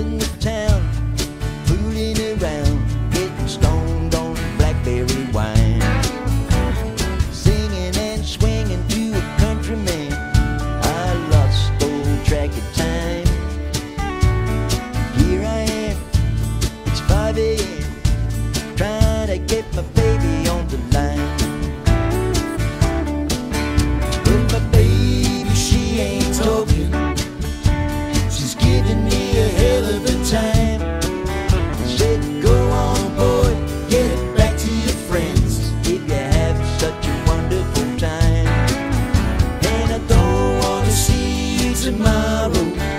in the tomorrow